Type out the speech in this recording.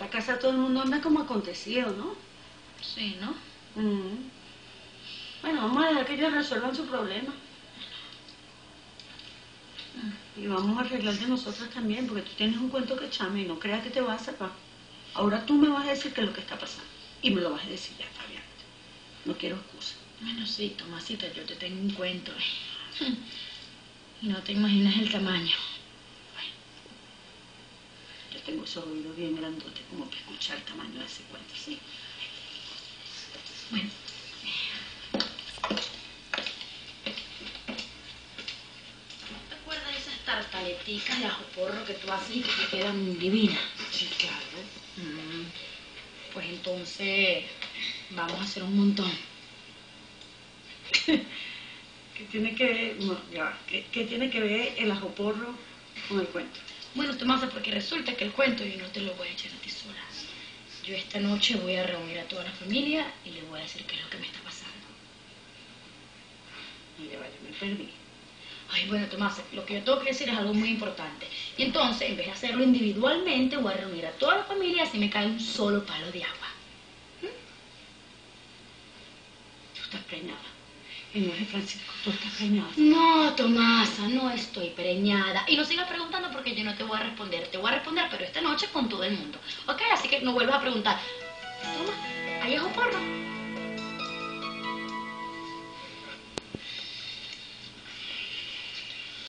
esta casa todo el mundo anda como acontecido, ¿no? Sí, ¿no? Mm. Bueno, vamos a dejar que ellos resuelvan su problema. Y vamos a arreglar de nosotros también, porque tú tienes un cuento que echarme y no creas que te vas a salvar. Ahora tú me vas a decir qué es lo que está pasando. Y me lo vas a decir ya, Fabián. No quiero excusa. Bueno, sí, Tomasita, yo te tengo un cuento. ¿eh? Y no te imaginas el tamaño. Tengo esos oídos bien grandotes como para escuchar el tamaño de ese cuento, ¿sí? Bueno. ¿Te acuerdas de esas tartaleticas de ajo porro que tú haces y que te quedan divinas? Sí, claro. Mm, Pues entonces vamos a hacer un montón. ¿Qué tiene que ver, no, ya. ¿Qué, qué tiene que ver el ajoporro con el cuento? Bueno, Tomasa, porque resulta que el cuento yo no te lo voy a echar a ti sola. Yo esta noche voy a reunir a toda la familia y le voy a decir qué es lo que me está pasando. Mire, vaya, me perdí. Ay, bueno, Tomasa, lo que yo tengo que decir es algo muy importante. Y entonces, en vez de hacerlo individualmente, voy a reunir a toda la familia y así me cae un solo palo de agua. Tú estás preñada. No es Francisco, tú estás preñada. No, Tomasa, no estoy preñada. Y no sigas preguntando porque yo no te voy a responder. Te voy a responder, pero esta noche con todo el mundo. ¿Ok? Así que no vuelvas a preguntar. Toma, ahí es un porro.